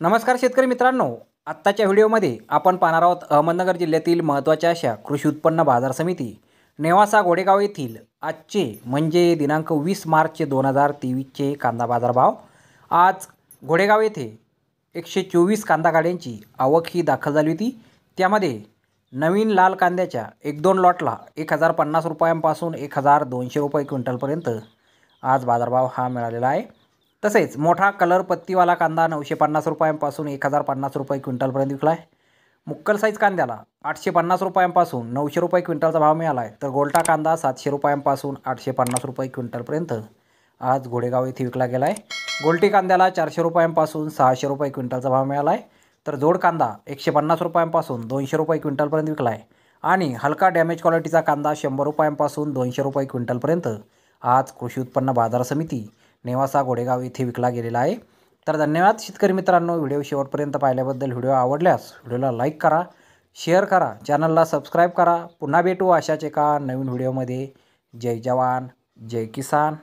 नमस्कार शेतकरी मित्रांनो. आत्ताच्या व्हिडिओमध्ये आपण पाहणार आहोत अहमदनगर जिल्ह्यातील महत्त्वाच्या अशा कृषी उत्पन्न बाजार समिती नेवासा गोडेगाव येथील आजचे म्हणजे दिनांक वीस मार्च दोन हजार तेवीसचे कांदा बाजारभाव. आज घोडेगाव येथे एकशे चोवीस कांदा गाड्यांची आवक ही दाखल झाली होती. त्यामध्ये नवीन लाल कांद्याच्या एक दोन लॉटला एक हजार पन्नास रुपयांपासून एक हजार दोनशे रुपये क्विंटलपर्यंत आज बाजारभाव हा मिळालेला आहे. तसेच मोठा कलर पत्तीवाला कांदा नऊशे पन्नास रुपयांपासून एक हजार पन्नास रुपये क्विंटलपर्यंत विकला आहे मुक्कल साईज कांद्याला आठशे पन्नास रुपयांपासून नऊशे रुपये क्विंटलचा भाव मिळाला आहे तर गोल्टा कांदा सातशे रुपयांपासून आठशे पन्नास रुपये क्विंटलपर्यंत आज घोडेगाव येथे विकला गेला आहे गोलटी कांद्याला चारशे रुपयांपासून सहाशे रुपये क्विंटलचा भाव मिळाला आहे तर जोड कांदा एकशे पन्नास रुपयांपासून दोनशे रुपये क्विंटलपर्यंत विकला आहे आणि हलका डॅमेज क्वालिटीचा कांदा शंभर रुपयांपासून दोनशे रुपये क्विंटलपर्यंत आज कृषी उत्पन्न बाजार समिती नेवासा गोडेगाव येथे विकला गेलेला आहे. तर धन्यवाद शेतकरी मित्रांनो व्हिडिओ शेवटपर्यंत पाहिल्याबद्दल व्हिडिओ आवडल्यास व्हिडिओला लाईक करा शेअर करा चॅनलला सबस्क्राईब करा. पुन्हा भेटू अशाच एका नवीन व्हिडिओमध्ये. जय जवान जय किसान.